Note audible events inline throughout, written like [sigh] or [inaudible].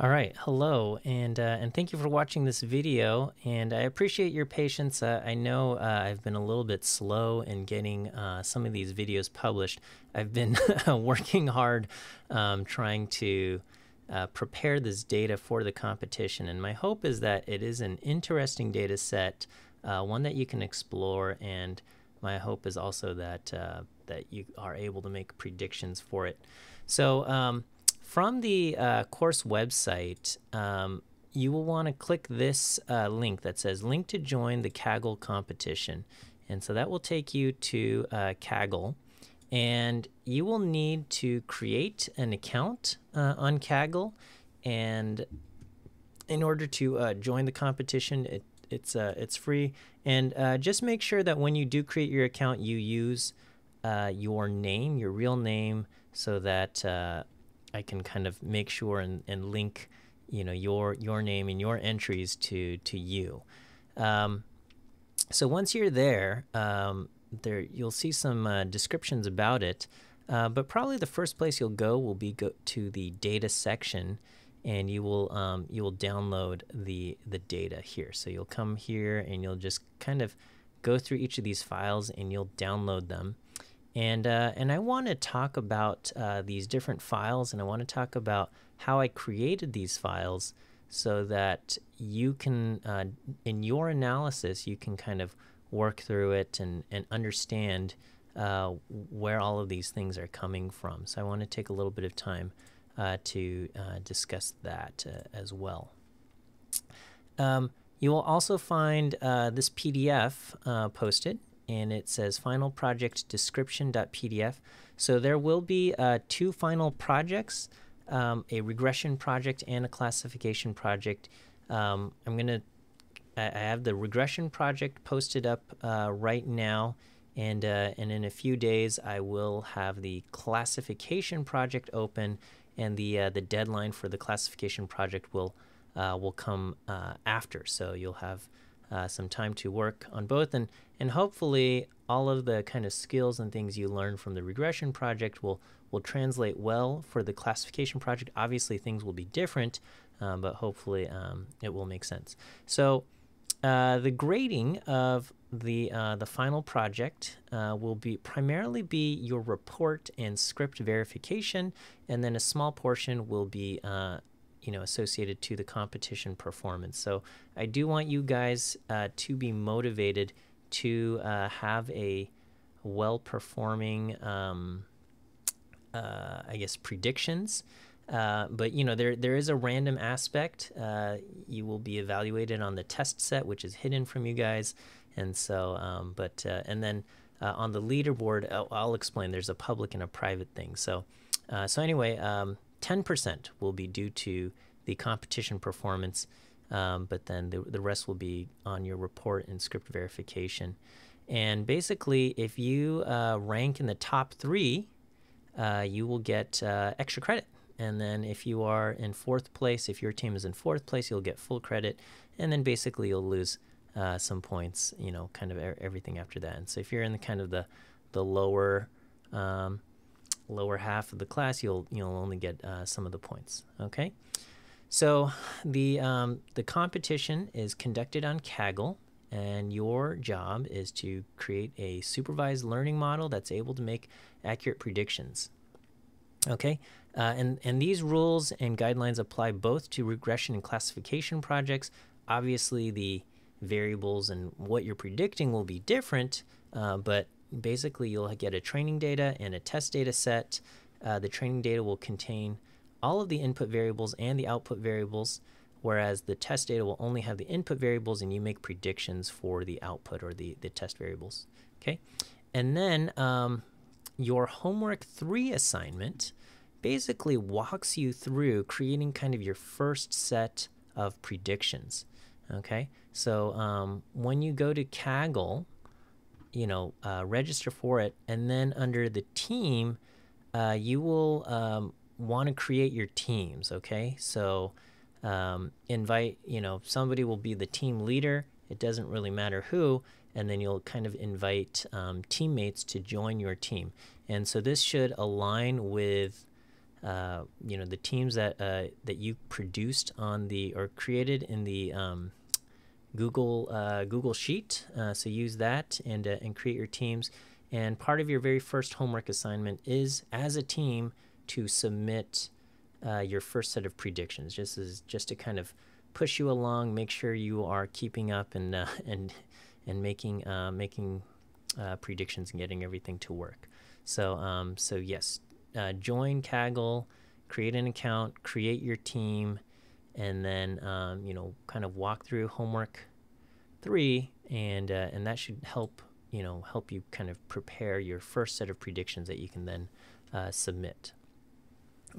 All right, hello, and uh, and thank you for watching this video. And I appreciate your patience. Uh, I know uh, I've been a little bit slow in getting uh, some of these videos published. I've been [laughs] working hard um, trying to uh, prepare this data for the competition, and my hope is that it is an interesting data set, uh, one that you can explore, and my hope is also that that you are able to make predictions for it. So. Um, from the uh, course website, um, you will want to click this uh, link that says link to join the Kaggle competition. And so that will take you to uh, Kaggle. And you will need to create an account uh, on Kaggle. And in order to uh, join the competition, it, it's, uh, it's free. And just make sure that when you do create your account, you use your name, your real name, so that I can kind of make sure and, and link, you know, your your name and your entries to to you. Um, so once you're there, um, there you'll see some uh, descriptions about it. Uh, but probably the first place you'll go will be go to the data section, and you will um, you will download the the data here. So you'll come here and you'll just kind of go through each of these files and you'll download them. And, uh, and I want to talk about uh, these different files and I want to talk about how I created these files so that you can, uh, in your analysis, you can kind of work through it and, and understand uh, where all of these things are coming from. So I want to take a little bit of time uh, to uh, discuss that as well. Um, you will also find this PDF posted and it says final project description.pdf. So there will be uh, two final projects, um, a regression project and a classification project. Um, I'm going to, I have the regression project posted up uh, right now. And, uh, and in a few days, I will have the classification project open, and the, uh, the deadline for the classification project will, uh, will come uh, after. So you'll have some time to work on both and and hopefully all of the kind of skills and things you learn from the regression project will will translate well for the classification project obviously things will be different um, but hopefully um, it will make sense so uh, the grading of the uh, the final project uh, will be primarily be your report and script verification and then a small portion will be uh, you know associated to the competition performance. So I do want you guys uh, to be motivated to uh, have a well performing, um, uh, I guess, predictions. Uh, but you know there there is a random aspect. Uh, you will be evaluated on the test set, which is hidden from you guys, and so um, but uh, and then on the leaderboard, I'll, I'll, explain. There's a public and a private thing. So so anyway. Um, 10% will be due to the competition performance, um, but then the, the rest will be on your report and script verification. And basically, if you uh, rank in the top three, uh, you will get uh, extra credit. And then if you are in fourth place, if your team is in fourth place, you'll get full credit. And then basically you'll lose uh, some points, you know, kind of everything after that. And so if you're in the kind of the, the lower um, lower half of the class, you'll you'll only get uh, some of the points. Okay, so the um, the competition is conducted on Kaggle, and your job is to create a supervised learning model that's able to make accurate predictions. Okay, uh, and and these rules and guidelines apply both to regression and classification projects. Obviously, the variables and what you're predicting will be different, uh, but basically you'll get a training data and a test data set. Uh, the training data will contain all of the input variables and the output variables, whereas the test data will only have the input variables and you make predictions for the output or the, the test variables. Okay, and then um, your homework three assignment basically walks you through creating kind of your first set of predictions. Okay, so um, when you go to Kaggle, you know, uh, register for it, and then under the team, uh, you will um, want to create your teams. Okay, so um, invite, you know, somebody will be the team leader. It doesn't really matter who, and then you'll kind of invite um, teammates to join your team. And so this should align with uh, you know the teams that uh, that you produced on the or created in the um, Google uh, Google Sheet. Uh, so use that and uh, and create your teams. And part of your very first homework assignment is as a team to submit uh, your first set of predictions, just as just to kind of push you along, make sure you are keeping up and [laughs] and and making making predictions and getting everything to work. So um, so yes, uh, join Kaggle, create an account, create your team, and then um, you know kind of walk through homework three, and uh, and that should help you know help you kind of prepare your first set of predictions that you can then uh, submit.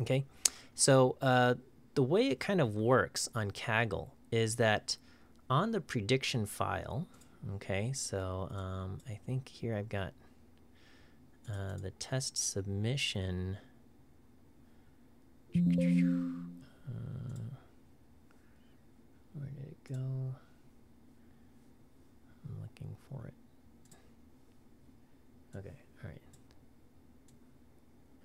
Okay, so uh, the way it kind of works on Kaggle is that on the prediction file. Okay, so um, I think here I've got uh, the test submission. Uh, where did it go? I'm looking for it. Okay, all right.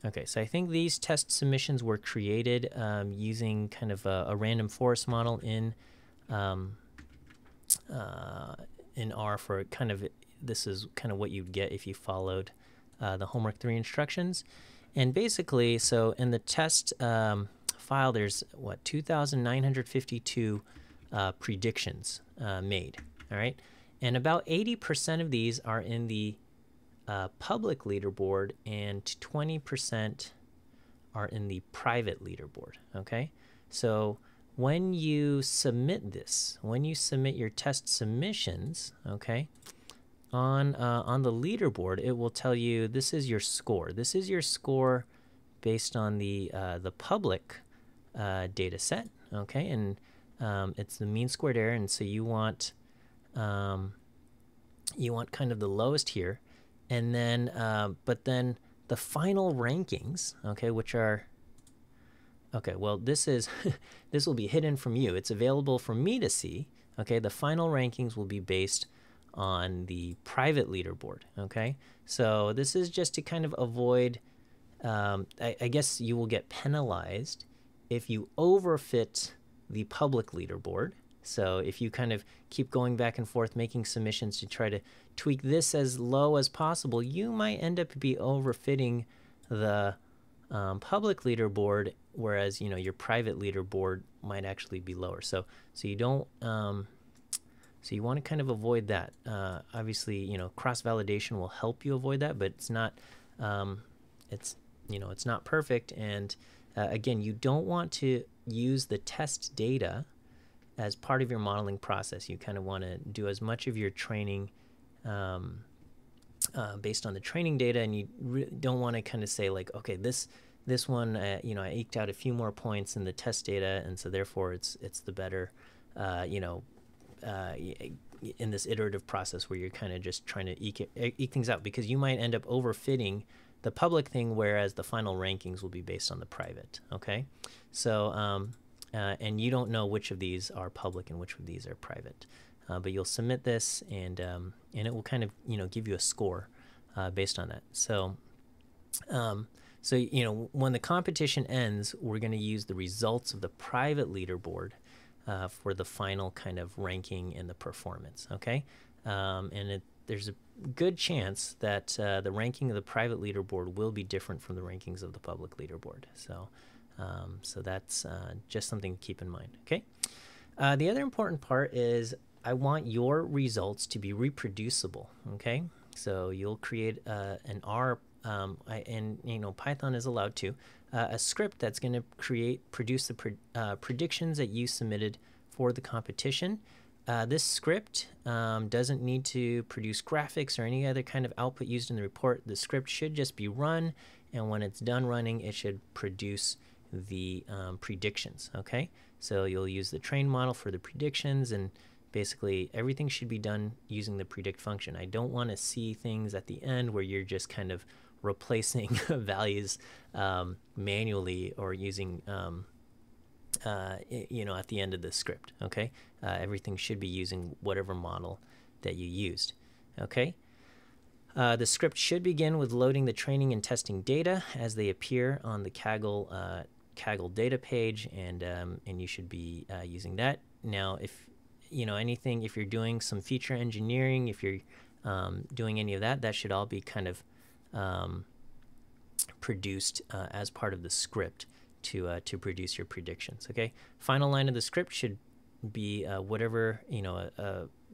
Okay, so I think these test submissions were created um, using kind of a, a, random forest model in um, uh, in R for kind of this is kind of what you'd get if you followed uh, the homework three instructions. And basically, so in the test um, file, there's what 2,952 uh, predictions uh, made. All right, and about 80% of these are in the uh, public leaderboard, and 20% are in the private leaderboard. Okay, so when you submit this, when you submit your test submissions, okay, on uh, on the leaderboard, it will tell you this is your score. This is your score based on the uh, the public uh, data set. Okay, and um, it's the mean squared error, and so you want um, you want kind of the lowest here, and then uh, but then the final rankings. Okay, which are okay. Well, this is [laughs] this will be hidden from you. It's available for me to see. Okay, the final rankings will be based on the private leaderboard. Okay, so this is just to kind of avoid. Um, I, I, guess you will get penalized if you overfit the public leaderboard. So if you kind of keep going back and forth making submissions to try to tweak this as low as possible, you might end up be overfitting the um, public leaderboard, whereas you know your private leaderboard might actually be lower. So so you don't um, so you want to kind of avoid that. Uh, obviously, you know, cross validation will help you avoid that, but it's not, um, it's you know, it's not perfect. And uh, again, you don't want to use the test data as part of your modeling process. You kind of want to do as much of your training um, uh, based on the training data, and you don't want to kind of say like, okay, this this one, uh, you know, I eked out a few more points in the test data, and so therefore it's it's the better, uh, you know, uh, in this iterative process where you're kind of just trying to eke, eke things out because you might end up overfitting the public thing, whereas the final rankings will be based on the private. Okay, so um, uh, and you don't know which of these are public and which of these are private, uh, but you'll submit this and um, and it will kind of you know give you a score uh, based on that. So. Um, so you know when the competition ends, we're going to use the results of the private leaderboard uh, for the final kind of ranking and the performance. Okay, um, and it, there's a good chance that uh, the ranking of the private leaderboard will be different from the rankings of the public leaderboard. So, um, so that's uh, just something to keep in mind. Okay. Uh, the other important part is I want your results to be reproducible. Okay. So you'll create uh, an R, um, I, and you know Python is allowed to uh, a script that's going to create produce the pre uh, predictions that you submitted for the competition. Uh, this script um, doesn't need to produce graphics or any other kind of output used in the report. The script should just be run, and when it's done running, it should produce the um, predictions. Okay, so you'll use the train model for the predictions, and basically everything should be done using the predict function. I don't want to see things at the end where you're just kind of replacing [laughs] values um, manually or using um, uh, you know at the end of the script okay uh, everything should be using whatever model that you used okay Uh, the script should begin with loading the training and testing data as they appear on the Kaggle uh, Kaggle data page, and um, and you should be uh, using that. Now, if you know anything, if you're doing some feature engineering, if you're um, doing any of that, that should all be kind of um, produced uh, as part of the script to uh, to produce your predictions. Okay, final line of the script should be uh, whatever you know,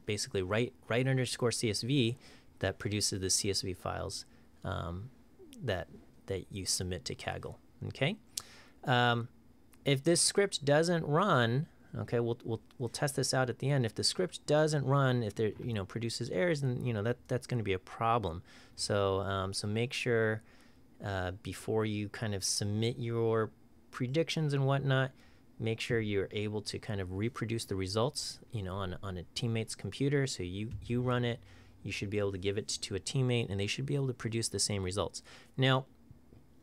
basically write write underscore CSV that produces the CSV files um, that that you submit to Kaggle. Okay. Um, if this script doesn't run, okay, we'll, we'll we'll test this out at the end. If the script doesn't run, if there you know produces errors, then you know that that's going to be a problem. So um, so make sure uh, before you kind of submit your predictions and whatnot, make sure you're able to kind of reproduce the results, you know, on on a teammate's computer. So you you run it, you should be able to give it to a teammate, and they should be able to produce the same results. Now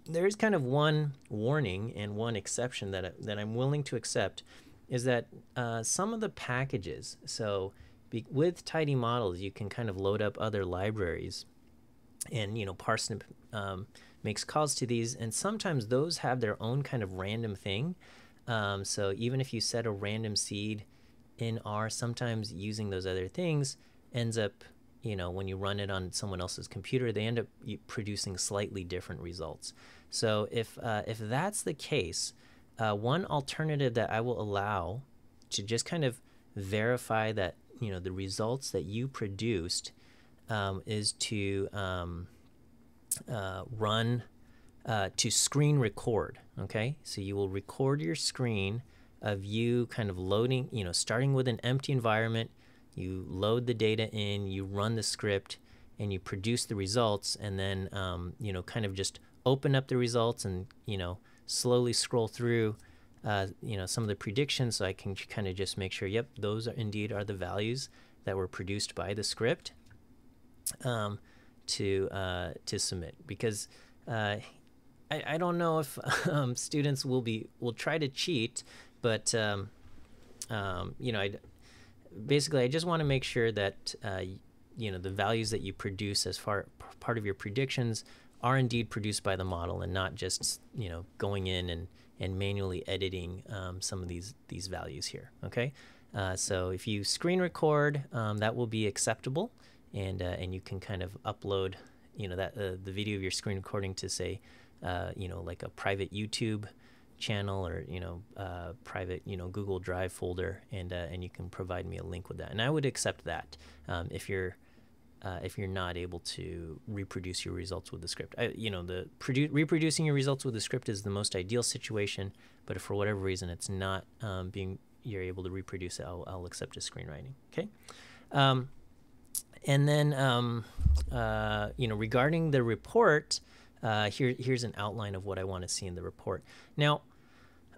there is kind of one warning and one exception that, that I'm willing to accept is that uh, some of the packages, so be, with tidy models, you can kind of load up other libraries and, you know, Parsnip um, makes calls to these, and sometimes those have their own kind of random thing. Um, so even if you set a random seed in R, sometimes using those other things ends up you know, when you run it on someone else's computer, they end up producing slightly different results. So if uh, if that's the case, uh, one alternative that I will allow to just kind of verify that you know the results that you produced um, is to um, uh, run uh, to screen record. Okay, so you will record your screen of you kind of loading, you know, starting with an empty environment you load the data in, you run the script, and you produce the results, and then um, you know kind of just open up the results and you know slowly scroll through uh, you know some of the predictions so I can kind of just make sure yep those are indeed are the values that were produced by the script um, to uh, to submit. Because uh, I, I don't know if [laughs] um, students will be will try to cheat but um, um you know I, basically, I just want to make sure that uh, you know the values that you produce as far part of your predictions are indeed produced by the model and not just you know going in and and manually editing um, some of these these values here. Okay, uh, so if you screen record, um, that will be acceptable, and uh, and you can kind of upload you know that uh, the video of your screen recording to say uh, you know like a private YouTube channel or you know uh, private you know Google Drive folder and uh, and you can provide me a link with that and I would accept that um, if you're uh, if you're not able to reproduce your results with the script I, you know the produ- reproducing your results with the script is the most ideal situation but if for whatever reason it's not um, being you're able to reproduce it I'll, I'll accept a screenwriting okay um, and then um, uh, you know regarding the report uh, here, here's an outline of what I want to see in the report. Now,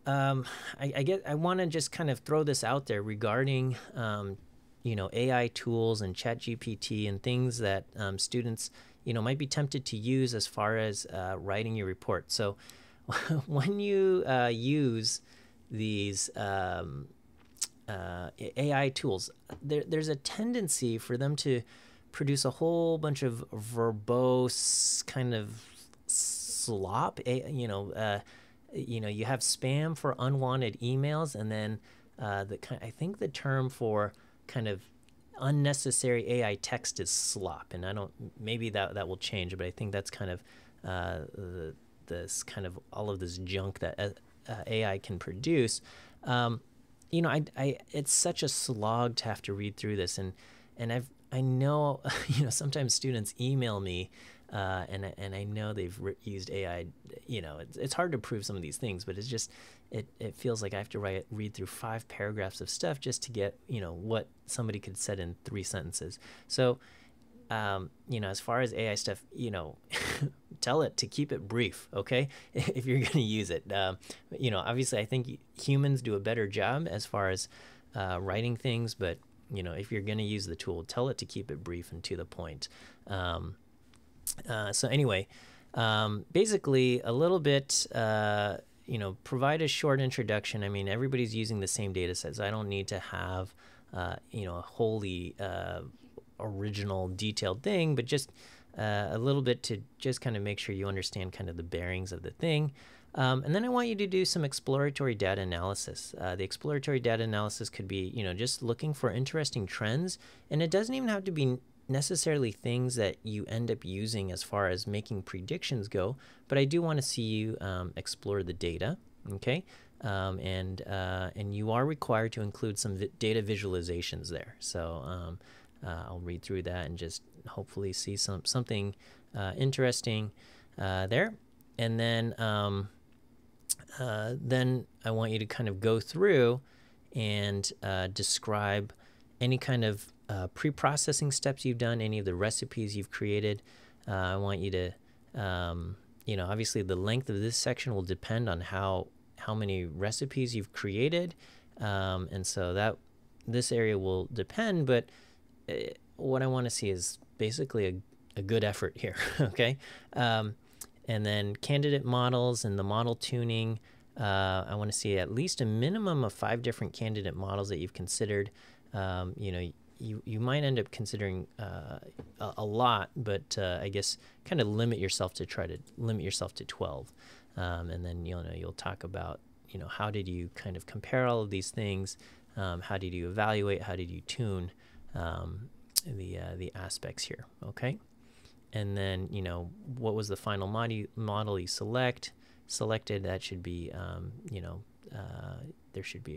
um, I, I, get I want to just kind of throw this out there regarding um, you know AI tools and ChatGPT and things that um, students you know might be tempted to use as far as uh, writing your report. So [laughs] when you uh, use these um, uh, AI tools, there, there's a tendency for them to produce a whole bunch of verbose kind of slop. You know uh, you know you have spam for unwanted emails and then uh, the I think the term for kind of unnecessary AI text is slop and I don't maybe that that will change but I think that's kind of uh, the, this kind of all of this junk that uh, uh AI can produce um, you know I, I it's such a slog to have to read through this and and I've I know [laughs] you know sometimes students email me uh, and and I know they've re- used AI. You know, it's, it's hard to prove some of these things, but it's just it, it feels like I have to write read through five paragraphs of stuff just to get you know what somebody could said in three sentences. So, um, you know, as far as AI stuff, you know, [laughs] tell it to keep it brief, okay? [laughs] if you're going to use it, uh, you know, obviously, I think humans do a better job as far as uh, writing things, but you know, if you're going to use the tool, tell it to keep it brief and to the point. Um, uh, so anyway, um, basically a little bit, uh, you know, provide a short introduction. I mean, everybody's using the same data sets. I don't need to have, uh, you know, a wholly uh, original detailed thing, but just uh, a little bit to just kind of make sure you understand kind of the bearings of the thing. Um, and then I want you to do some exploratory data analysis. Uh, the exploratory data analysis could be, you know, just looking for interesting trends, and it doesn't even have to be necessarily things that you end up using as far as making predictions go. But I do want to see you um, explore the data, okay? Um, and uh, and you are required to include some vi data visualizations there. So um, uh, I'll read through that and just hopefully see some something uh, interesting uh, there. And then um, uh, then I want you to kind of go through and uh, describe any kind of uh, pre-processing steps you've done, any of the recipes you've created. Uh, I want you to, um, you know, obviously the length of this section will depend on how how many recipes you've created, um, and so that this area will depend. But uh, what I want to see is basically a, a good effort here. [laughs] okay. Um, and then candidate models and the model tuning. Uh, I want to see at least a minimum of five different candidate models that you've considered. Um, you know, you, you might end up considering uh, a, a, lot, but uh, I guess kind of limit yourself to try to limit yourself to 12. Um, and then you'll know you'll talk about you know how did you kind of compare all of these things, um, how did you evaluate, how did you tune um, the uh, the aspects here. Okay and then you know what was the final model model you select selected that should be um, you know uh, there should be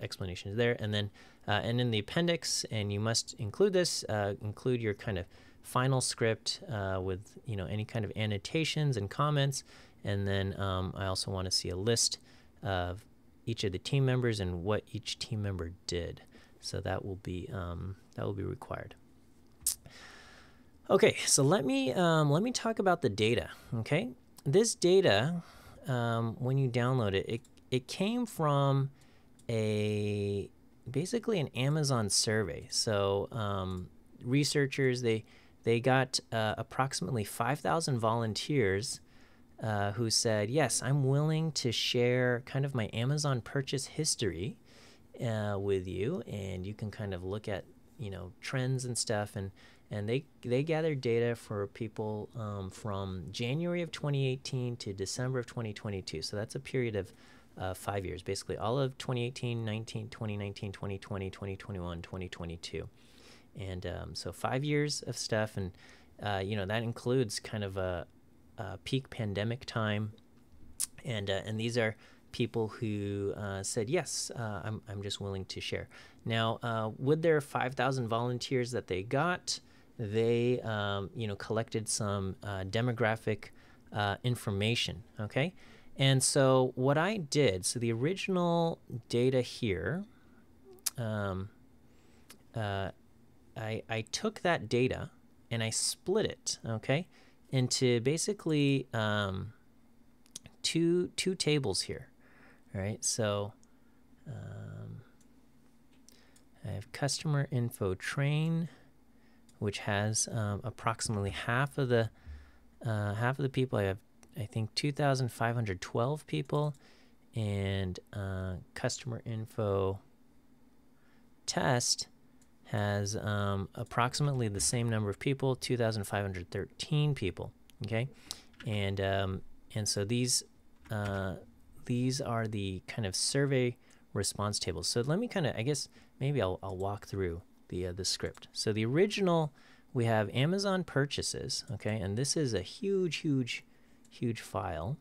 ex explanations there. And then uh, and in the appendix and you must include this uh, include your kind of final script uh, with you know any kind of annotations and comments. And then um, I also want to see a list of each of the team members and what each team member did. So that will be um, that will be required. Okay, so let me um, let me talk about the data. Okay, this data, um, when you download it, it it came from a basically an Amazon survey. So um, researchers they they got uh, approximately 5,000 volunteers uh, who said, yes, I'm willing to share kind of my Amazon purchase history uh, with you, and you can kind of look at you know trends and stuff and and they they gathered data for people um, from January of 2018 to December of 2022. So that's a period of uh, five years, basically all of 2018, 19, 2019, 2020, 2021, 2022, and um, so five years of stuff, and uh, you know that includes kind of a, a peak pandemic time, and uh, and these are people who uh, said yes, uh, I'm I'm just willing to share. Now, uh, with their 5,000 volunteers that they got, they um, you know collected some demographic information okay and so what I did so the original data here um, uh, I, I took that data and I split it okay into basically um, two two tables here right so um, I have customer info train which has um, approximately half of the uh, half of the people. I have, I think, 2,512 people, and uh, customer info test has um, approximately the same number of people, 2,513 people. Okay, and um, and so these uh, these are the kind of survey response tables. So let me kind of, I guess, maybe I'll, I'll walk through the, uh, the script. So the original, we have Amazon purchases, okay, and this is a huge, huge, huge file.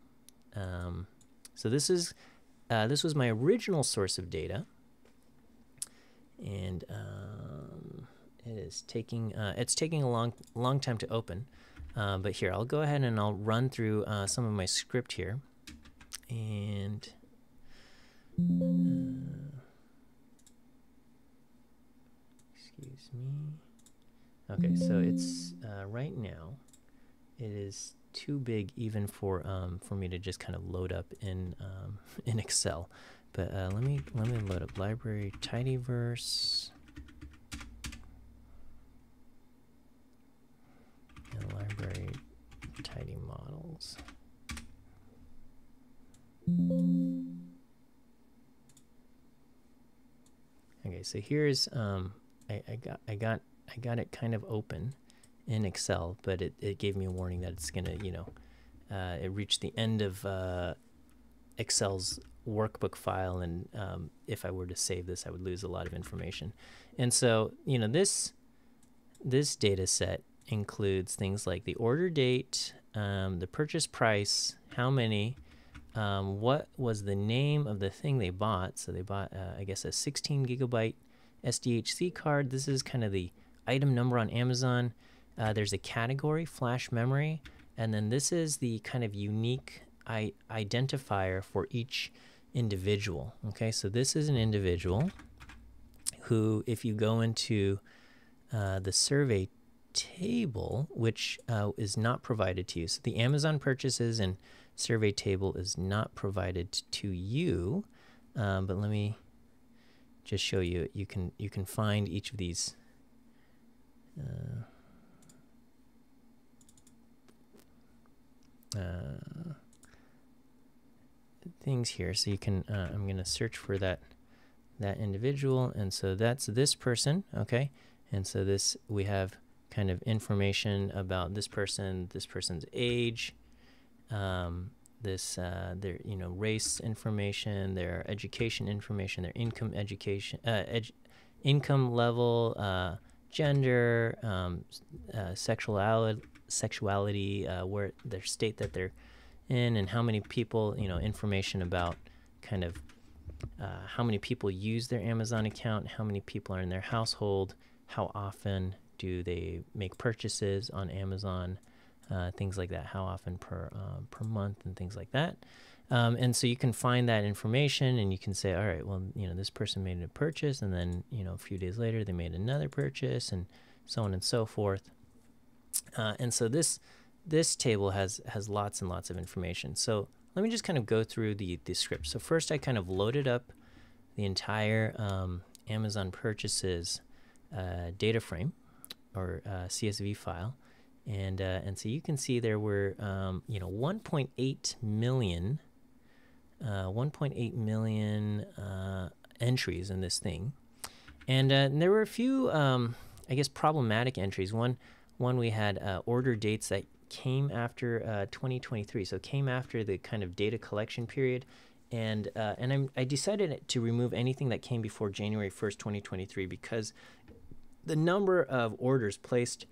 Um, so this is, uh, this was my original source of data, and um, it is taking, uh, it's taking a long, long time to open. Uh, but here, I'll go ahead and I'll run through uh, some of my script here, and. Uh, excuse me. Okay, so it's uh, right now. It is too big even for um, for me to just kind of load up in um, [laughs] in Excel. But uh, let me let me load up library tidyverse. And library tidy models. Okay, so here's um, I, I got I got I got it kind of open in Excel, but it, it gave me a warning that it's gonna, you know, uh, it reached the end of uh, Excel's workbook file, and um, if I were to save this, I would lose a lot of information. And so, you know, this this data set includes things like the order date, um, the purchase price, how many, um, what was the name of the thing they bought. So they bought, uh, I guess, a 16 gigabyte SDHC card. This is kind of the item number on Amazon. Uh, there's a category, flash memory, and then this is the kind of unique identifier for each individual. Okay, so this is an individual who, if you go into uh, the survey table, which uh, is not provided to you, so the Amazon purchases and survey table is not provided to you. Um, but let me just show you. You can you can find each of these. Uh, uh, things here. So you can uh, I'm gonna search for that that individual. And so that's this person okay? And so this we have kind of information about this person this person's age um, this uh, their you know race information their education information their income education uh, income level uh, gender um, sexuality sexuality uh, where their state that they're in and how many people, you know, information about kind of uh, how many people use their Amazon account, how many people are in their household, how often do they make purchases on Amazon, uh, things like that, how often per uh, per month and things like that. Um, and so you can find that information and you can say, all right, well, you know, this person made a purchase and then, you know, a few days later they made another purchase and so on and so forth. Uh, and so this this table has has lots and lots of information. So let me just kind of go through the, the script. So first I kind of loaded up the entire um, Amazon purchases uh, data frame or uh, CSV file. And, uh, and so you can see there were, um, you know, 1.8 million, uh, 1.8 million uh, entries in this thing. And, uh, and there were a few, um, I guess, problematic entries. One, one we had order dates that came after uh, 2023, so came after the kind of data collection period, and uh, and I'm, I decided to remove anything that came before January 1st, 2023, because the number of orders placed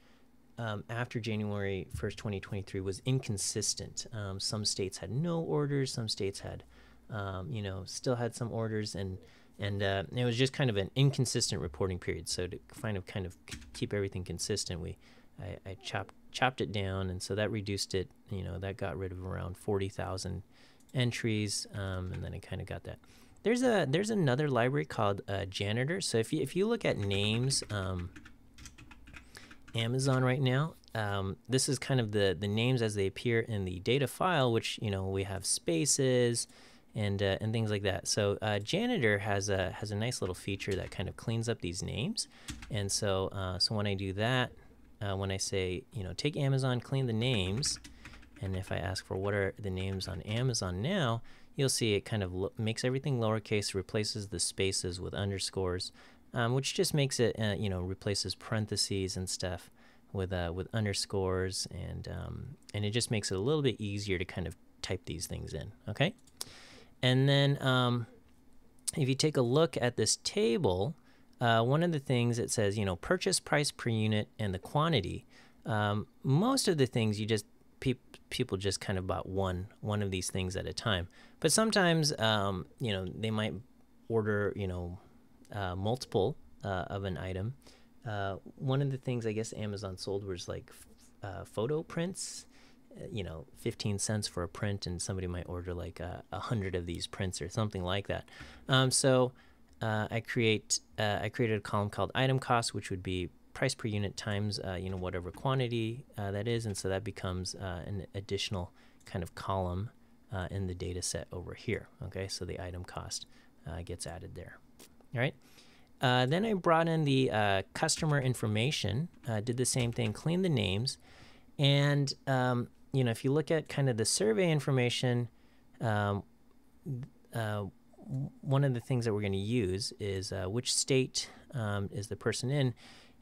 um, after January 1st, 2023 was inconsistent. Um, some states had no orders, some states had, um, you know, still had some orders, and and uh, it was just kind of an inconsistent reporting period. So to kind of kind of keep everything consistent, we I, I chopped chopped it down, and so that reduced it. You know, that got rid of around forty thousand entries, um, and then it kind of got that. There's a there's another library called uh, Janitor. So if you if you look at names, um, Amazon right now, um, this is kind of the the names as they appear in the data file, which you know we have spaces and uh, and things like that. So uh, Janitor has a has a nice little feature that kind of cleans up these names, and so uh, so when I do that, uh, when I say, you know, take Amazon, clean the names, and if I ask for what are the names on Amazon now, you'll see it kind of makes everything lowercase, replaces the spaces with underscores, um, which just makes it, uh, you know, replaces parentheses and stuff with uh, with underscores, and um, and it just makes it a little bit easier to kind of type these things in. Okay, and then um, if you take a look at this table uh, one of the things it says, you know, purchase price per unit and the quantity. Um, most of the things you just pe- people just kind of bought one one of these things at a time. But sometimes, um, you know, they might order, you know, uh, multiple uh, of an item. Uh, one of the things I guess Amazon sold was like uh, photo prints. Uh, you know, 15 cents for a print, and somebody might order like a, hundred of these prints or something like that. Um, so uh, I create uh, I created a column called item cost, which would be price per unit times uh, you know whatever quantity uh, that is, and so that becomes uh, an additional kind of column uh, in the data set over here. Okay, so the item cost gets added there. All right. then I brought in the customer information, did the same thing, cleaned the names, and um, you know if you look at kind of the survey information. Um, one of the things that we're going to use is uh, which state um, is the person in.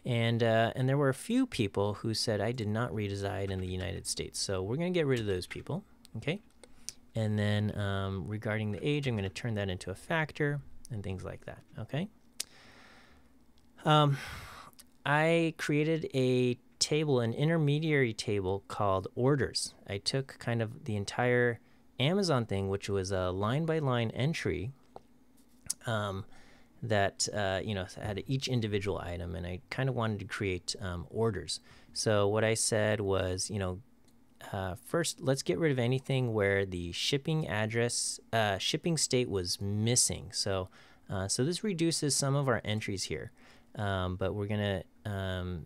And, uh, and there were a few people who said, I did not reside in the United States. So we're going to get rid of those people. Okay. And then um, regarding the age, I'm going to turn that into a factor and things like that. Okay. Um, I created a table, an intermediary table called orders. I took kind of the entire Amazon thing, which was a line by line entry um, that uh, you know had each individual item, and I kind of wanted to create um, orders. So what I said was, you know, uh, first let's get rid of anything where the shipping address, uh, shipping state was missing. So uh, so this reduces some of our entries here, um, but we're gonna um,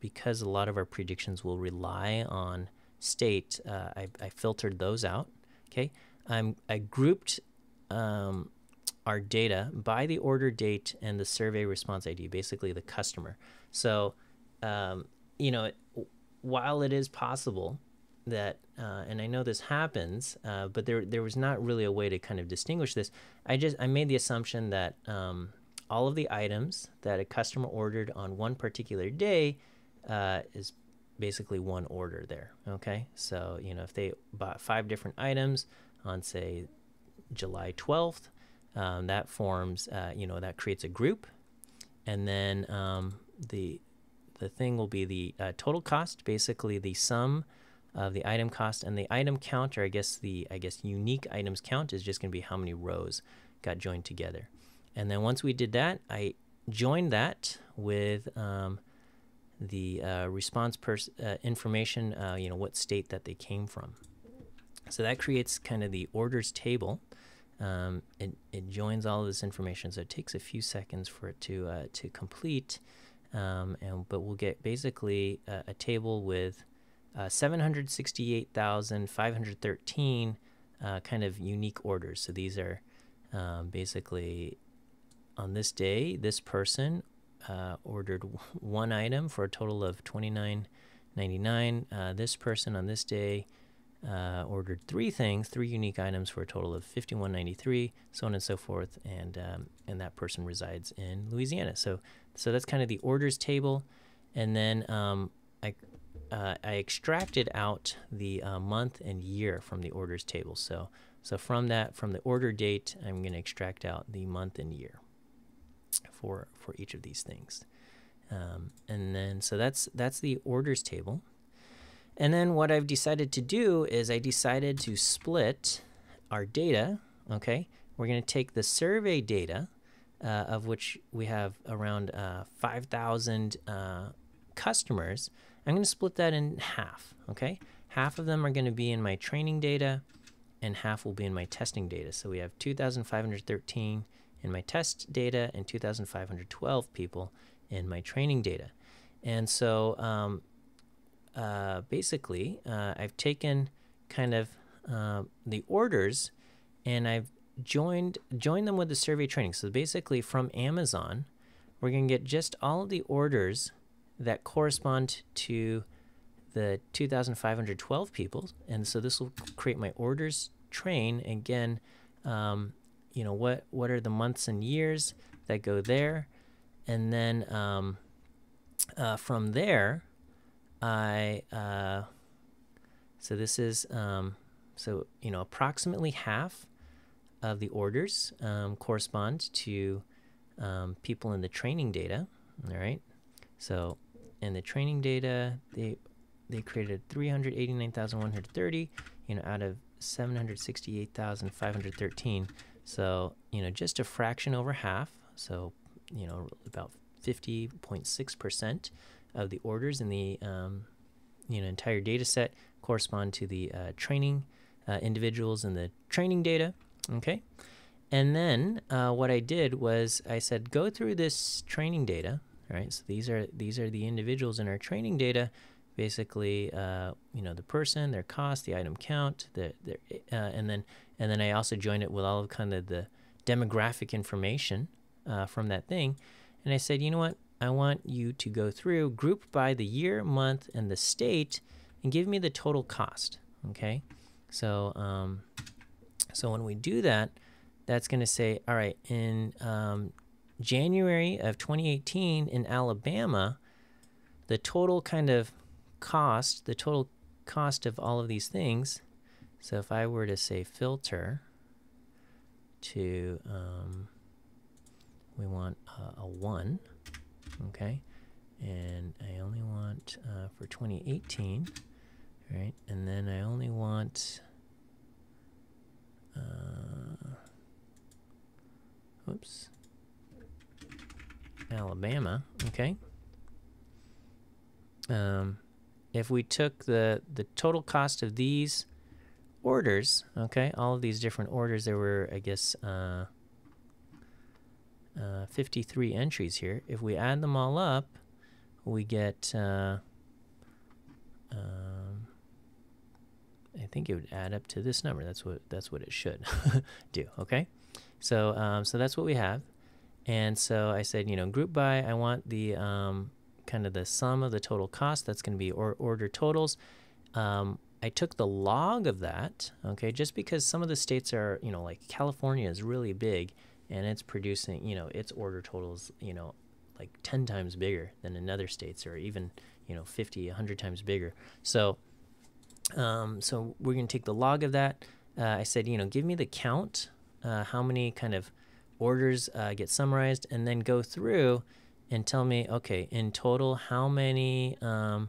because a lot of our predictions will rely on state. Uh, I, I filtered those out. Okay, I'm I grouped um, our data by the order date and the survey response ID, basically the customer. So, um, you know, while it is possible that, uh, and I know this happens, uh, but there there was not really a way to kind of distinguish this. I just I made the assumption that um, all of the items that a customer ordered on one particular day uh, is basically one order there. Okay, so you know if they bought five different items on say July 12th, um, that forms uh, you know that creates a group, and then um, the the thing will be the uh, total cost, basically the sum of the item cost and the item count, or I guess the I guess unique items count is just going to be how many rows got joined together. And then once we did that, I joined that with um, the uh, response uh, information, uh, you know, what state that they came from. So that creates kind of the orders table. Um, it, it joins all of this information, so it takes a few seconds for it to uh, to complete. Um, and but we'll get basically a, a table with uh, 768,513 uh, kind of unique orders. So these are um, basically on this day, this person uh, ordered one item for a total of twenty nine ninety nine. Uh, this person on this day uh, ordered three things, three unique items for a total of fifty one ninety three, so on and so forth. And um, and that person resides in Louisiana. So so that's kind of the orders table, and then um, I. Uh, I extracted out the uh, month and year from the orders table. So, so from that, from the order date, I'm going to extract out the month and year for for each of these things. Um, and then so that's that's the orders table. And then what I've decided to do is I decided to split our data. Okay, we're going to take the survey data, uh, of which we have around uh, 5,000 uh, customers. I'm going to split that in half. Okay, half of them are going to be in my training data, and half will be in my testing data. So we have 2,513 in my test data and 2,512 people in my training data. And so um, uh, basically, uh, I've taken kind of uh, the orders and I've joined joined them with the survey training. So basically, from Amazon, we're going to get just all of the orders that correspond to the 2,512 people. And so this will create my orders train. Again, um, you know what what are the months and years that go there? And then um, uh, from there i uh, so this is um, so you know approximately half of the orders um, correspond to um, people in the training data all right? So in the training data they they created 389,130 you know out of 768,513 so, you know, just a fraction over half, so, you know, about 50.6% of the orders in the, um, you know, entire data set correspond to the uh, training uh, individuals in the training data, okay? And then uh, what I did was I said, go through this training data, right? So these are these are the individuals in our training data, basically, uh, you know, the person, their cost, the item count, the, their, uh, and then and then I also joined it with all of kind of the demographic information uh, from that thing. And I said, you know what? I want you to go through, group by the year, month, and the state, and give me the total cost. Okay, so um, so when we do that, that's going to say, all right, in um, January of 2018 in Alabama, the total kind of cost, the total cost of all of these things. So if I were to say filter to, um, we want a 1, okay? And I only want uh, for 2018, right? And then I only want, uh, oops, Alabama, okay? Um, if we took the, the total cost of these orders, okay, all of these different orders, there were, I guess, uh, uh, 53 entries here. If we add them all up, we get, uh, um, I think it would add up to this number. That's what that's what it should [laughs] do. Okay, so um, so that's what we have, and so I said, you know, group by. I want the um, kind of the sum of the total cost. That's going to be or order totals. Um, I took the log of that, okay, just because some of the states are, you know, like California is really big and it's producing, you know, its order totals, you know, like 10 times bigger than in other states or even, you know, 50, 100 times bigger. So, um, so we're going to take the log of that. Uh, I said, you know, give me the count, uh, how many kind of orders uh, get summarized, and then go through and tell me, okay, in total, how many, um,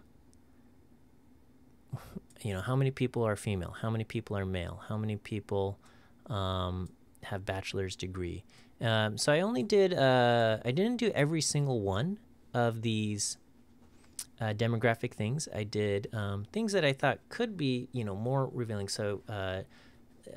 you know, how many people are female? How many people are male? How many people um, have bachelor's degree? Um, so I only did, uh, I didn't do every single one of these uh, demographic things. I did um, things that I thought could be, you know, more revealing. So uh,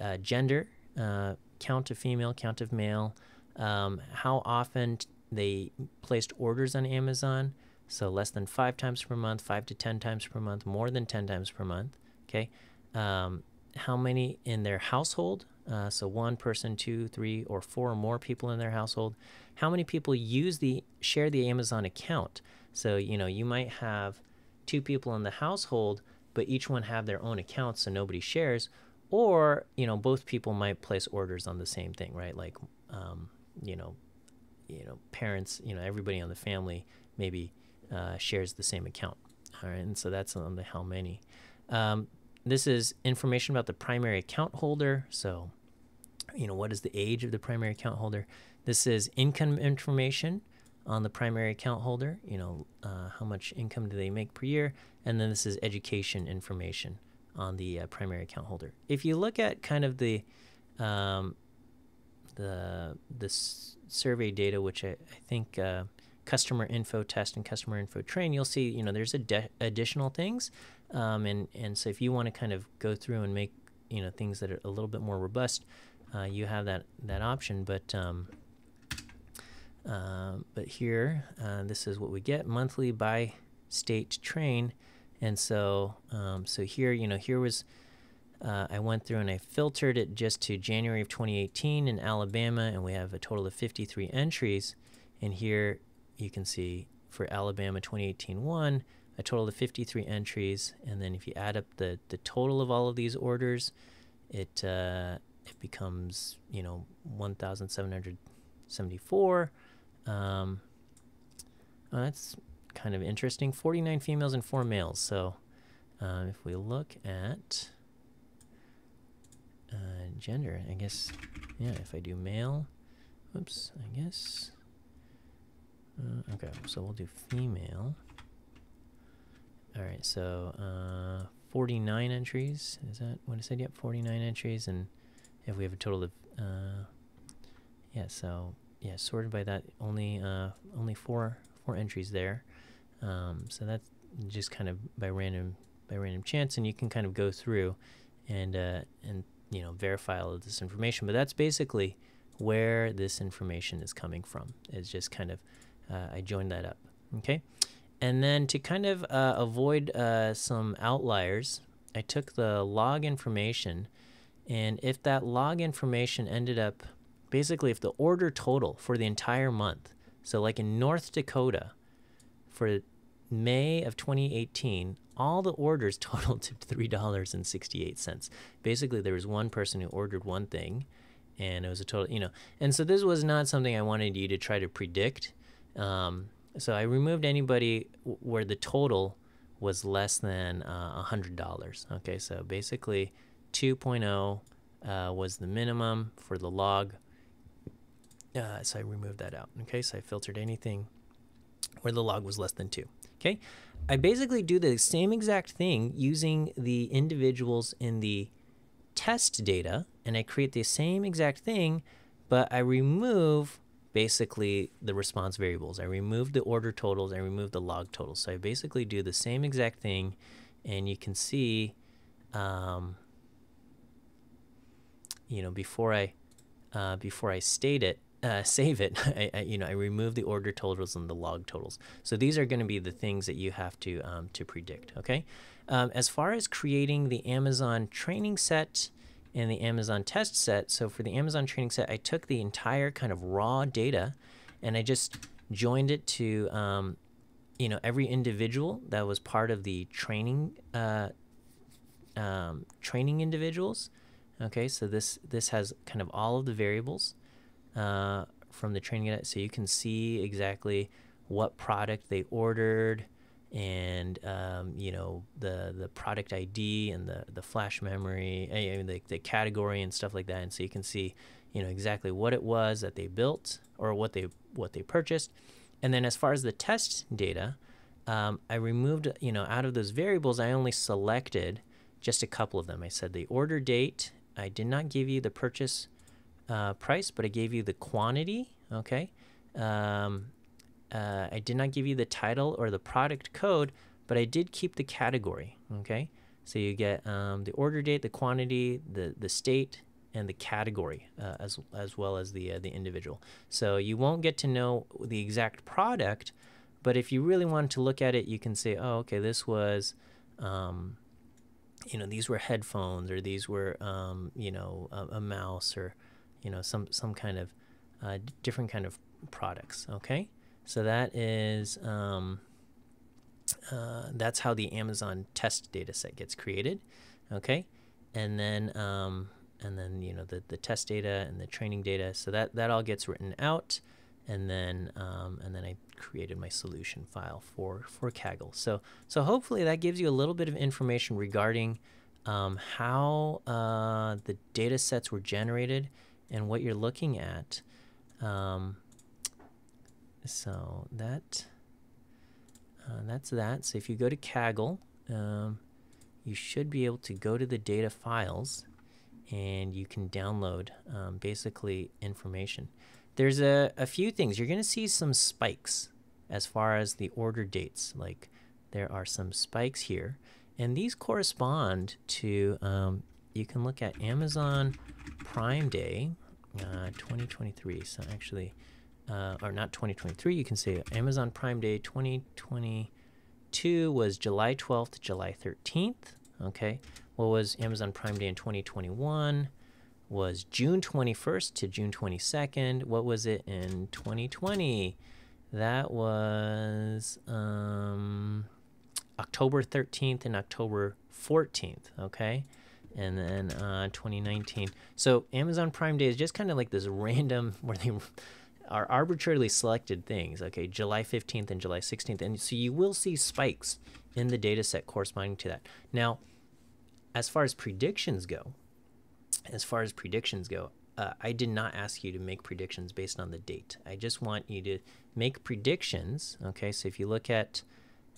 uh gender, uh, count of female, count of male, um, how often they placed orders on Amazon. So less than five times per month, five to 10 times per month, more than 10 times per month. Okay. Um, how many in their household? Uh, so one person, two, three, or four or more people in their household. How many people use the share the Amazon account? So you know you might have two people in the household, but each one have their own account, so nobody shares. Or you know both people might place orders on the same thing, right? Like um, you know you know parents you know everybody on the family maybe uh, shares the same account. All right and so that's on the how many. Um, this is information about the primary account holder. So you know what is the age of the primary account holder? This is income information on the primary account holder you know uh, how much income do they make per year? And then this is education information on the uh, primary account holder. If you look at kind of the um, the this survey data, which I, I think uh, customer info test and customer info train, you'll see you know there's additional things, um, and and so if you want to kind of go through and make you know things that are a little bit more robust, uh, you have that that option. But um, uh, but here, uh, this is what we get monthly by state train, and so um, so here you know here was uh, I went through and I filtered it just to January of 2018 in Alabama, and we have a total of 53 entries. And here you can see for Alabama 2018 1, a total of 53 entries. And then if you add up the, the total of all of these orders, it uh, it becomes you know 1,774. Um, well, that's kind of interesting. 49 females and four males. So uh, if we look at uh, gender, I guess, yeah, if I do male, oops, I guess, uh, okay, so we'll do female. All right, so uh, 49 entries, is that what I said? Yep, 49 entries, and if we have a total of, uh, yeah, so, yeah, sorted by that, only, uh, only four, four entries there. Um, so that's just kind of by random, by random chance, and you can kind of go through and, uh, and you know verify all of this information but that's basically where this information is coming from It's just kind of uh, I joined that up okay and then to kind of uh, avoid uh, some outliers I took the log information and if that log information ended up basically if the order total for the entire month so like in North Dakota for May of 2018 all the orders [laughs] totaled to $3.68. Basically, there was one person who ordered one thing, and it was a total, you know. And so this was not something I wanted you to try to predict. Um, so I removed anybody where the total was less than uh, $100. Okay, so basically 2.0 uh, was the minimum for the log. Uh, so I removed that out. Okay, so I filtered anything where the log was less than 2. Okay, I basically do the same exact thing using the individuals in the test data, and I create the same exact thing, but I remove basically the response variables. I remove the order totals, I remove the log totals. So I basically do the same exact thing, and you can see, um, you know, before I uh, before I state it, uh, [laughs] save it, I, I, you know, I remove the order totals and the log totals. So these are going to be the things that you have to um, to predict. Okay. Um, as far as creating the Amazon training set and the Amazon test set. So for the Amazon training set, I took the entire kind of raw data and I just joined it to, um, you know, every individual that was part of the training, uh, um, training individuals. Okay, so this this has kind of all of the variables uh, from the training. So you can see exactly what product they ordered, and um, you know the the product ID and the the flash memory, the the category and stuff like that, and so you can see you know exactly what it was that they built or what they what they purchased, and then as far as the test data, um, I removed you know out of those variables I only selected just a couple of them. I said the order date. I did not give you the purchase uh, price, but I gave you the quantity. Okay. Um, uh, I did not give you the title or the product code, but I did keep the category. Okay, so you get um, the order date, the quantity, the the state, and the category uh, as as well as the uh, the individual. So you won't get to know the exact product, but if you really wanted to look at it, you can say, oh, okay, this was. Um, you know, these were headphones, or these were, um, you know, a, a, mouse, or, you know, some some kind of uh, different kind of products. Okay, so that is um, uh, that's how the Amazon test data set gets created. Okay, and then um, and then you know the the test data and the training data. So that that all gets written out, and then um, and then I created my solution file for for Kaggle. So so hopefully that gives you a little bit of information regarding um, how uh, the data sets were generated and what you're looking at. Um, so that uh, that's that. So if you go to Kaggle, um, you should be able to go to the data files and you can download um, basically information. There's a, a few things. You're going to see some spikes as far as the order dates. Like there are some spikes here. And these correspond to, um, you can look at Amazon Prime Day uh, 2023. So actually, uh, or not 2023, you can say Amazon Prime Day 2022 was July 12th to July 13th. Okay. What was Amazon Prime Day in 2021? Was June 21st to June 22nd. What was it in 2020? That was um, October 13th and October 14th. Okay and then uh, 2019. So Amazon Prime Day is just kind of like this random [laughs] where they are arbitrarily selected things. Okay, July 15th and July 16th, and so you will see spikes in the data set corresponding to that. Now, as far as predictions go, as far as predictions go, uh, I did not ask you to make predictions based on the date. I just want you to make predictions. Okay, so if you look at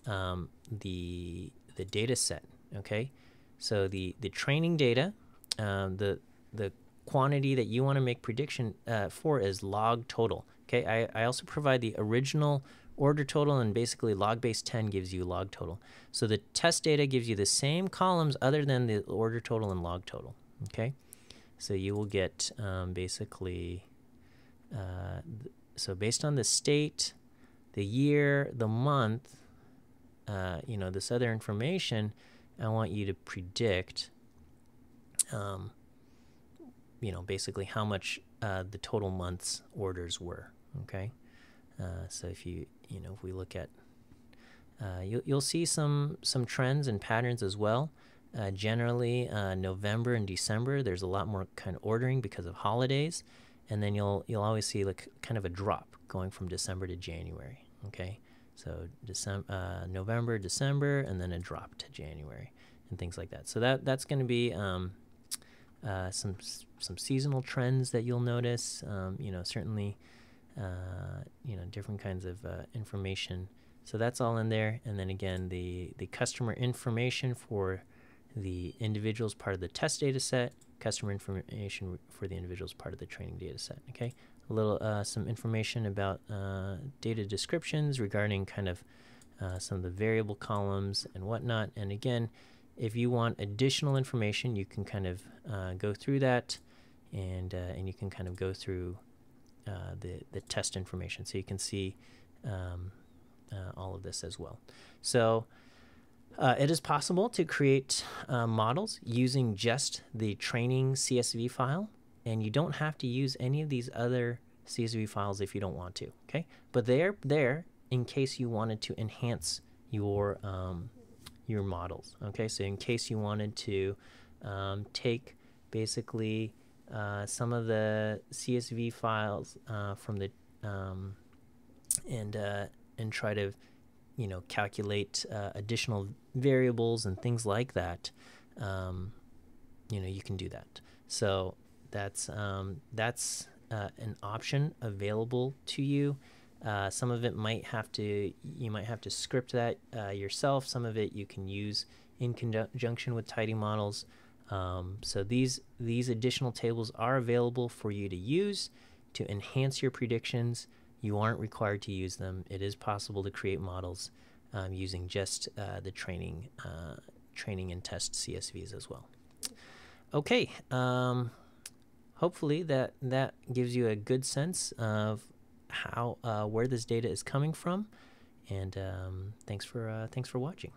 um, the the data set, okay, so the the training data, um, the the quantity that you want to make prediction uh, for is log total. Okay, I, I also provide the original order total and basically log base 10 gives you log total. So the test data gives you the same columns other than the order total and log total. Okay, so you will get um, basically, uh, so based on the state, the year, the month, uh, you know, this other information, I want you to predict, um, you know, basically how much uh, the total month's orders were. Okay, uh, so if you you know if we look at, uh, you'll you'll see some some trends and patterns as well. Uh, generally, uh, November and December, there's a lot more kind of ordering because of holidays, and then you'll you'll always see like kind of a drop going from December to January. Okay, So December, uh, November, December, and then a drop to January, and things like that. So that that's going to be um, uh, some some seasonal trends that you'll notice. Um, you know, certainly, uh, you know, different kinds of uh, information. So that's all in there. And then again, the the customer information for the individuals part of the test data set, customer information for the individuals part of the training data set. Okay, a little uh, some information about uh, data descriptions regarding kind of some of the variable columns and whatnot. And again, if you want additional information, you can kind of uh, go through that, and uh, and you can kind of go through uh, the the test information, so you can see um, uh, all of this as well. So. It is possible to create models using just the training CSV file, and you don't have to use any of these other CSV files if you don't want to. Okay, but they're there in case you wanted to enhance your um, your models. Okay, so in case you wanted to um, take basically uh, some of the CSV files uh, from the um, and uh, and try to you know calculate uh, additional variables and things like that. Um, you know you can do that. So that's um, that's uh, an option available to you. Uh, some of it might have to you might have to script that uh, yourself. Some of it you can use in conjunction with tidy models. Um, so these these additional tables are available for you to use to enhance your predictions. You aren't required to use them. It is possible to create models um, using just uh, the training uh, training and test CSVs as well. Okay. Um, hopefully that that gives you a good sense of how uh, where this data is coming from. And um, thanks for uh, thanks for watching.